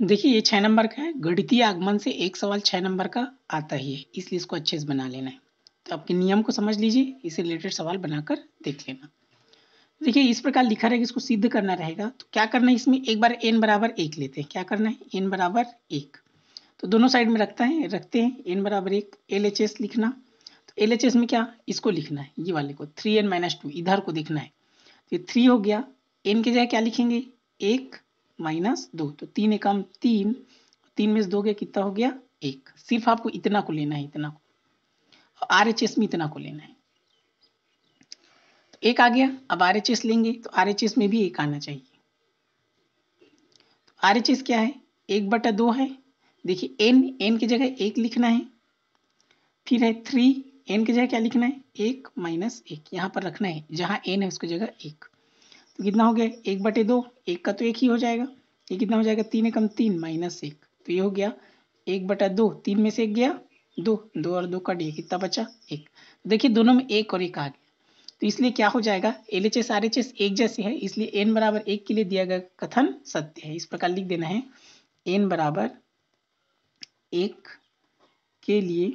देखिए, ये छः नंबर का है। गणितीय आगमन से एक सवाल छः नंबर का आता ही है, इसलिए इसको अच्छे से बना लेना है। तो आपके नियम को समझ लीजिए इससे रिलेटेड सवाल बनाकर देख लेना। देखिए, इस प्रकार लिखा रहेगा, इसको सिद्ध करना रहेगा। तो क्या करना है इसमें? एक बार एन बराबर एक लेते हैं। क्या करना है? एन बराबर एक। तो दोनों साइड में रखता है, रखते हैं एन बराबर एक एल एच एस लिखना। तो एल एच एस में क्या? इसको लिखना है, ये वाले को थ्री एन माइनस टू इधर को देखना है। तो ये थ्री हो गया एन के जगह क्या लिखेंगे? एक माइनस दो तो तीन एकम तीन तीन में से दो गया, कितना हो गया? एक। सिर्फ़ आपको इतना को लेना है, इतना को। आर एच एस में इतना को लेना है। तो एक आ गया, अब आर एच एस लेंगे तो आर एच एस में भी एक आना चाहिए। तो आर एच एस क्या है? एक बटा दो है। देखिए एन एन की जगह एक लिखना है। फिर है थ्री एन की जगह क्या लिखना है? एक माइनस एक। यहाँ पर रखना है, जहाँ एन है, उसकी जगह एक। तो कितना हो गया? एक बटे दो, एक का तो एक ही हो जाएगा। ये कितना हो जाएगा? तीन एकम तीन माइनस एक। तो ये हो गया एक बटा दो। तीन में से एक गया दो। दो और दो कट गया कितना बचा एक। देखिए दोनों में एक और एक आ गया। तो इसलिए क्या हो जाएगा? L H S R H S एक जैसे है, इसलिए एन बराबर एक के लिए दिया गया कथन सत्य है। इस प्रकार लिख देना है। एन बराबर एक के लिए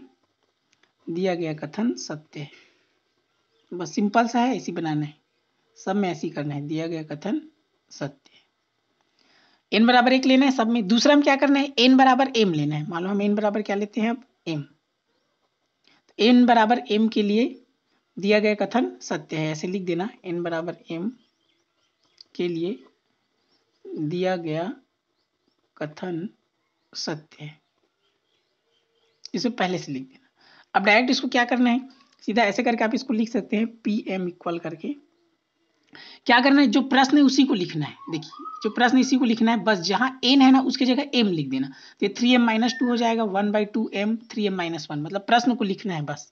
दिया गया कथन सत्य है। बस सिंपल सा है ऐसी बनाना है। सब में ऐसी करना है। दिया गया कथन सत्य एन बराबर एक लेना है, सब में दूसरा में क्या करना है? एन बराबर एम लेना है। मान लो हम एन बराबर क्या लेते हैं? अब एम तो एन बराबर एम के लिए दिया गया कथन सत्य है। ऐसे लिख देना। एन बराबर एम के लिए दिया गया कथन सत्य है। इसे पहले से लिख देना। अब डायरेक्ट इसको क्या करना है? सीधा ऐसे करके आप इसको लिख सकते हैं। पी एम इक्वल करके। क्या करना है? जो प्रश्न है, उसी को लिखना है। देखिए, जो प्रश्न इसी को लिखना है। बस जहाँ एन है ना, उसकी जगह एम लिख देना। तो थ्री एम माइनस टू हो जाएगा one by two M three M minus one मतलब प्रश्न को लिखना है बस।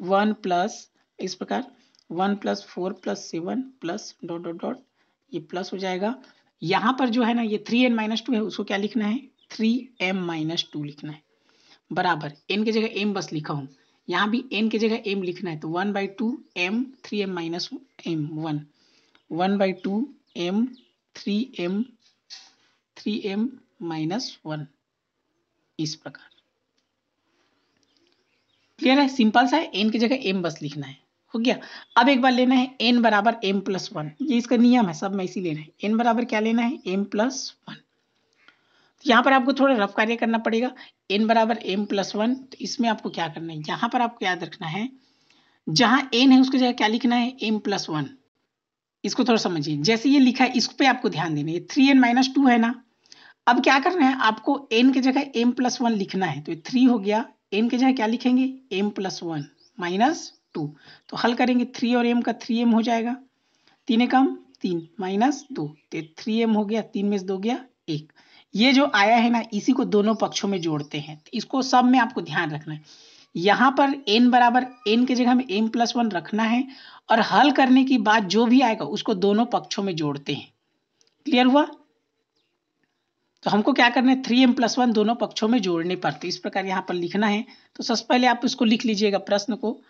वन प्लस इस प्रकार one plus four plus seven plus dot dot dot ये प्लस हो जाएगा। यहाँ पर जो है ना, ये थ्री एन माइनस टू है, उसको क्या लिखना है? थ्री एम माइनस टू लिखना है। बराबर एन की जगह एम बस लिखा हूँ। यहाँ भी एन की जगह एम लिखना है तो one by two M three M minus M one one by two M, three M three M minus one. इस प्रकार। क्लियर है? सिंपल सा है। एन की जगह एम बस लिखना है। हो गया? अब एक बार लेना है एन बराबर एम प्लस वन ये इसका नियम है। सब में इसी लेना है। एन बराबर क्या लेना है? एम प्लस वन तो यहाँ पर आपको थोड़ा रफ कार्य करना पड़ेगा। एन बराबर एम प्लस वन तो इसमें आपको क्या करना है? यहाँ पर आपको याद रखना है। जहाँ एन है, उसकी जगह क्या लिखना है? एम प्लस वन इसको थोड़ा समझिए। जैसे ये लिखा है इस पे आपको ध्यान देना है। थ्री एन माइनस टू है ना? अब क्या करना है? आपको एन की जगह एम प्लस वन लिखना है। तो थ्री हो गया। एन की जगह क्या लिखेंगे? M plus one minus two तो हल करेंगे थ्री और एम का थ्री एम हो जाएगा। तीन कम तीन माइनस दो। तो थ्री एम हो गया, तीन में दो गया, एक। ये जो आया है ना, इसी को दोनों पक्षों में जोड़ते हैं। तो इसको सब में आपको ध्यान रखना है। यहाँ पर n बराबर n की जगह में m प्लस वन रखना है और हल करने की बात जो भी आएगा, उसको दोनों पक्षों में जोड़ते हैं। क्लियर हुआ? तो हमको क्या करना है? थ्री एम प्लस वन दोनों पक्षों में जोड़ने पर। तो इस प्रकार यहाँ पर लिखना है। तो सबसे पहले आप इसको लिख लीजिएगा प्रश्न को।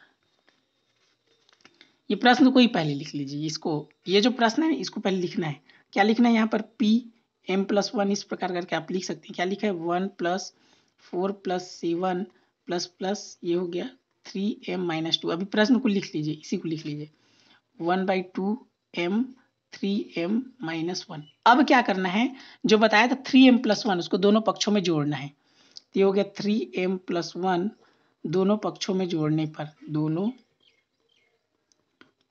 ये प्रश्न को ही पहले लिख लीजिए। इसको, ये जो प्रश्न है, इसको पहले लिखना है। क्या लिखना है यहाँ पर? पी एम प्लस वन इस प्रकार करके आप लिख सकते हैं। क्या लिखा है? One plus four plus seven plus plus ये हो गया थ्री एम माइनस टू। अभी प्रश्न को लिख लीजिए, इसी को लिख लीजिए। One by two M, three M minus one. अब क्या करना है? जो बताया था थ्री एम प्लस वन, उसको दोनों पक्षों में जोड़ना है। तो ये हो गया थ्री एम प्लस वन दोनों पक्षों में जोड़ने पर, दोनों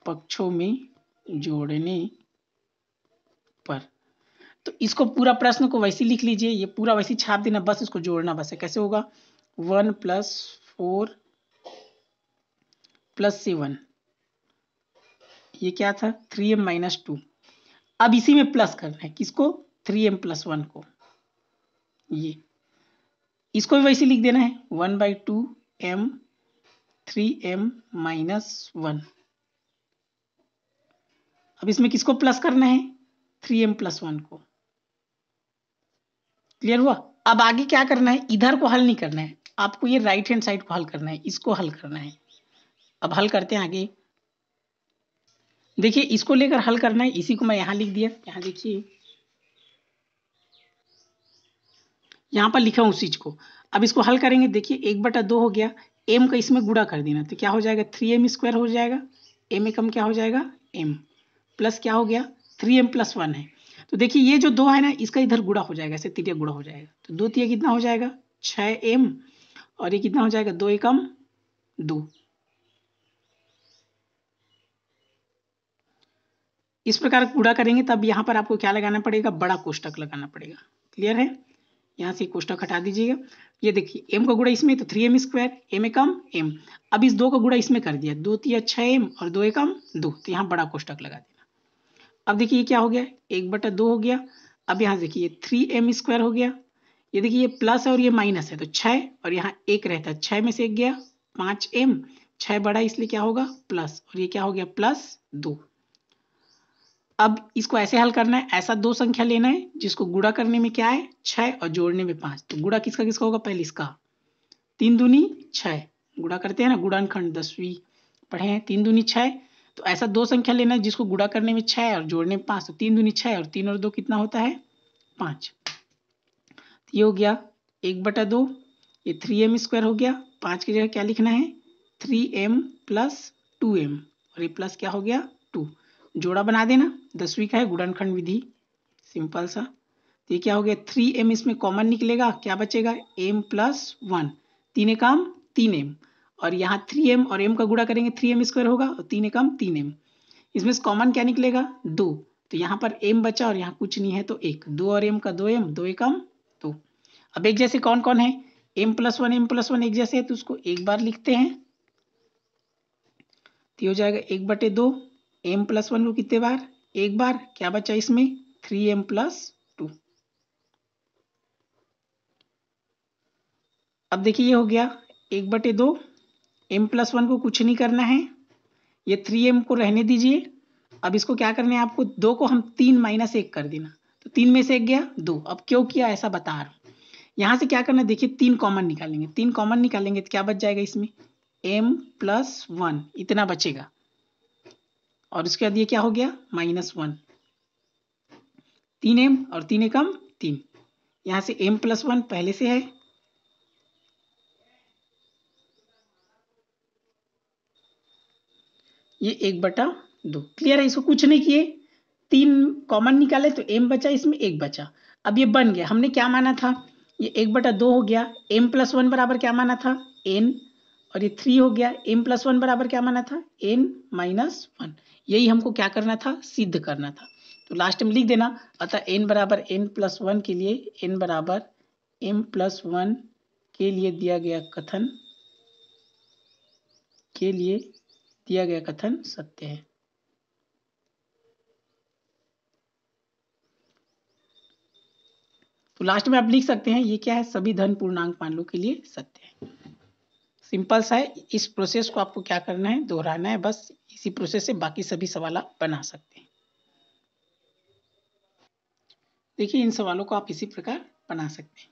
पक्षों में जोड़ने पर। तो इसको पूरा प्रश्न को वैसे लिख लीजिए, ये पूरा वैसे छाप देना, बस इसको जोड़ना बस है। कैसे होगा? One plus four plus seven ये क्या था? Three M minus two. अब इसी में प्लस करना है। किसको? थ्री एम प्लस वन को। ये। इसको भी वैसे लिख देना है। One by two M three M minus one. अब इसमें किसको प्लस करना है? थ्री एम प्लस वन को। क्लियर हुआ? अब आगे क्या करना है? इधर को हल नहीं करना है। आपको ये राइट हैंड साइड को हल करना है, इसको हल करना है। अब हल करते हैं आगे। देखिए, इसको लेकर हल करना है, इसी को मैं यहाँ लिख दिया। यहाँ देखिए। यहाँ पर लिखा हूँ उस चीज़ को। अब इसको हल करेंगे, देखिए, एक बटा दो हो गया। एम का इसमें गुड़ा कर देना। तो क्या हो जाएगा? थ्री एम स्क्वायर हो जाएगा। एम एकम क्या हो जाएगा? एम प्लस क्या हो गया? थ्री एम प्लस वन है। तो देखिए, ये जो दो है ना, इसका इधर गुड़ा हो जाएगा, ऐसे तीरिया गुड़ा हो जाएगा। तो दो तीय कितना हो जाएगा? छः एम और ये कितना हो जाएगा? दो एकम दो। इस प्रकार गुड़ा करेंगे, तब यहाँ पर आपको क्या लगाना पड़ेगा? बड़ा कोष्टक लगाना पड़ेगा। क्लियर है? यहाँ से कोष्टक हटा दीजिएगा। ये देखिए एम का गुड़ा इसमें तो थ्री एम स्क्वायर एम ए कम एम अब इस दो का गुड़ा इसमें कर दिया। दो तिया छः एम और दो एकम दो। तो यहाँ बड़ा कोष्टक लगा देना। अब देखिए क्या हो गया? एक बटा दो हो गया। अब यहाँ देखिए थ्री एम स्क्वायर हो गया। ये देखिए, ये प्लस है और ये माइनस है तो छः और यहाँ एक रहता है। छः में से एक गया, पाँच एम छः बड़ा इसलिए क्या होगा? प्लस और ये क्या हो गया? प्लस दो। अब इसको ऐसे हल करना है, ऐसा दो संख्या लेना है, जिसको गुड़ा करने में क्या है? छः और जोड़ने में पाँच। तो गुड़ा किसका किसका होगा? पहले इसका। तीन दूनी छः गुड़ा करते हैं ना गुड़ानखंड दसवीं। पढ़े हैं? तीन दूनी छः तो ऐसा दो संख्या लेना है, जिसको गुड़ा करने में छः और जोड़ने में पाँच। तो तीन दूनी छः और तीन और दो कितना होता है? पाँच। ये हो गया एक बटा दो, ये थ्री एम स्क्वायर हो गया। पाँच की जगह क्या लिखना है? Three M plus two M और ये प्लस क्या हो गया? टू जोड़ा बना देना। दसवीं का है गुणनखंड विधि। सिंपल सा। तो ये क्या हो गया? थ्री एम इसमें कॉमन निकलेगा। क्या बचेगा? एम प्लस वन तीन काम तीन एम और यहाँ थ्री एम और एम का गुड़ा करेंगे थ्री एम स्क्वायर होगा। और तीन कम तीन एम इसमें से कॉमन क्या निकलेगा? दो। तो यहाँ पर एम बचा और यहाँ कुछ नहीं है तो एक। दो और एम का दो एम दो एकम अब एक जैसे कौन कौन है? M plus one M plus one एक जैसे है तो उसको एक बार लिखते हैं। तो हो जाएगा एक बटे दो एम प्लस वन को कितने बार? एक बार। क्या बचा इसमें? थ्री एम प्लस टू अब देखिए ये हो गया एक बटे दो। एम प्लस वन को कुछ नहीं करना है। ये थ्री एम को रहने दीजिए। अब इसको क्या करना है आपको? दो को हम तीन माइनस एक कर देना। तो तीन में से एक गया दो। अब क्यों किया? ऐसा बता रहा हूँ। यहाँ से क्या करना देखिए, तीन कॉमन निकालेंगे। तीन कॉमन निकालेंगे तो क्या बच जाएगा इसमें? एम प्लस वन इतना बचेगा। और उसके बाद ये क्या हो गया? माइनस वन तीन एम और तीन एकम तीन। यहाँ से एम प्लस वन पहले से है। ये एक बटा दो। क्लियर है? इसको कुछ नहीं किए। तीन कॉमन निकाले तो एम बचा, इसमें एक बचा। अब ये बन गया। हमने क्या माना था? ये एक बटा दो हो गया एम प्लस वन बराबर क्या माना था? एन और ये थ्री हो गया एम प्लस वन बराबर क्या माना था? एन माइनस वन यही हमको क्या करना था? सिद्ध करना था। तो लास्ट में लिख देना, अतः एन बराबर एन प्लस वन के लिए एन बराबर एम प्लस वन के लिए दिया गया कथन, के लिए दिया गया कथन सत्य है। तो लास्ट में आप लिख सकते हैं, ये क्या है? सभी धन पूर्णांक मान के लिए सत्य है। सिंपल सा है, इस प्रोसेस को आपको क्या करना है? दोहराना है, बस इसी प्रोसेस से बाकी सभी सवाल आप बना सकते हैं। देखिए, इन सवालों को आप इसी प्रकार बना सकते हैं।